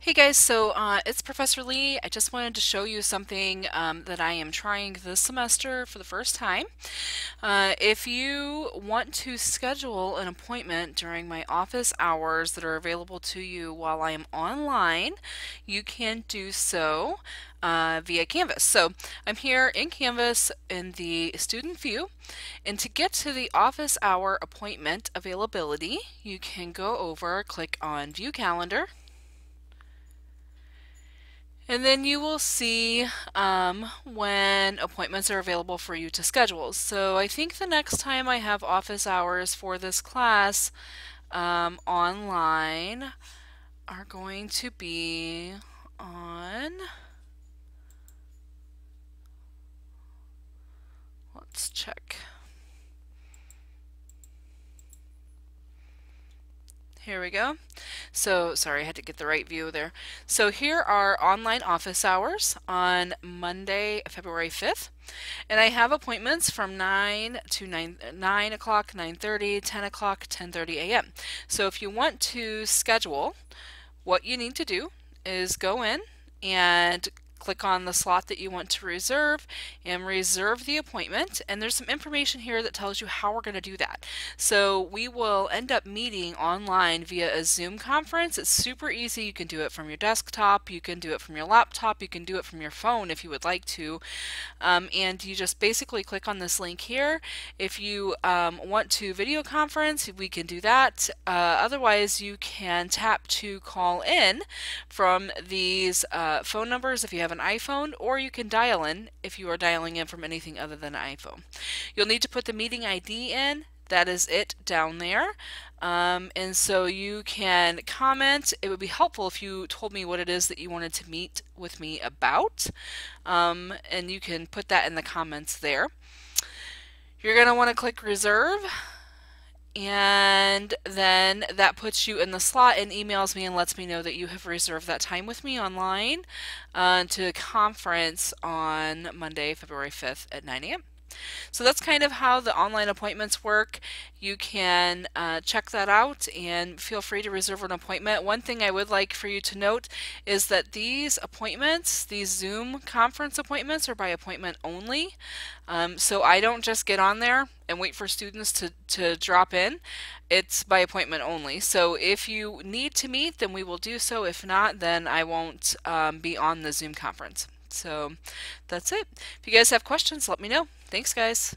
Hey guys, so uh, it's Professor Le. I just wanted to show you something um, that I am trying this semester for the first time. Uh, if you want to schedule an appointment during my office hours that are available to you while I am online, you can do so uh, via Canvas. So I'm here in Canvas in the student view, and to get to the office hour appointment availability, you can go over, click on View Calendar, and then you will see um, when appointments are available for you to schedule. So I think the next time I have office hours for this class um, online are going to be on, let's check. Here we go. So, sorry, I had to get the right view there. So here are online office hours on Monday, February 5th. And I have appointments from 9 to 9, 9 o'clock, 9.30, 10 o'clock, 10.30 a.m. So if you want to schedule, what you need to do is go in and click on the slot that you want to reserve and reserve the appointment. And there's some information here that tells you how we're going to do that. So we will end up meeting online via a zoom conference. It's super easy. You can do it from your desktop. You can do it from your laptop. You can do it from your phone if you would like to. Um, and you just basically click on this link here. If you um, want to video conference we can do that. Uh, otherwise you can tap to call in from these uh, phone numbers. If you have have an iPhone, or you can dial in if you are dialing in from anything other than an iPhone. You'll need to put the meeting ID in. That is it down there. Um, and so you can comment. It would be helpful if you told me what it is that you wanted to meet with me about. Um, and you can put that in the comments there. You're going to want to click reserve and then that puts you in the slot and emails me and lets me know that you have reserved that time with me online uh, to conference on Monday, February 5th at 9 a.m. So that's kind of how the online appointments work. You can uh, check that out and feel free to reserve an appointment. One thing I would like for you to note is that these appointments, these Zoom conference appointments, are by appointment only. Um, so I don't just get on there and wait for students to, to drop in. It's by appointment only. So if you need to meet, then we will do so. If not, then I won't um, be on the Zoom conference. So that's it. If you guys have questions, let me know. Thanks, guys.